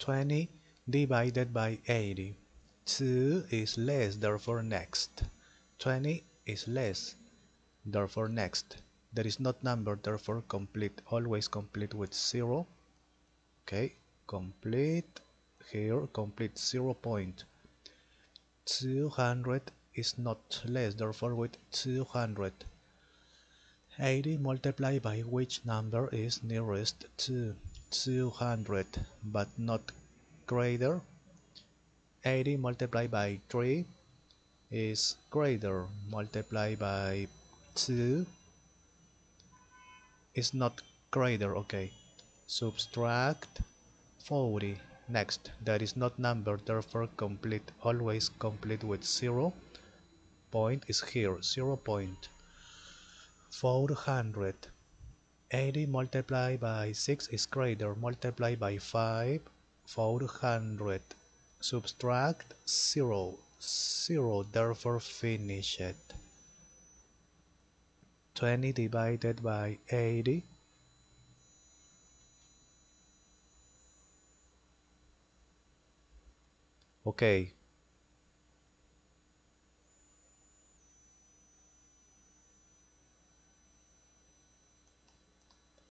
20 divided by 80 2 is less therefore next. 20 is less therefore next. There is not number therefore complete always complete with 0 okay complete here complete 0 point. 0 point 200 is not less therefore with 200 80 multiplied by which number is nearest to 200 but not greater. 80 multiplied by 3 is greater. Multiplied by 2 is not greater. Okay. Subtract 40 next. That is not number. Therefore complete always complete with 0 point is here. 0 point. 400 80 multiplied by 6 is greater. Multiplied by 5 400 subtract 0 0 therefore finish it. 20 divided by 80 okay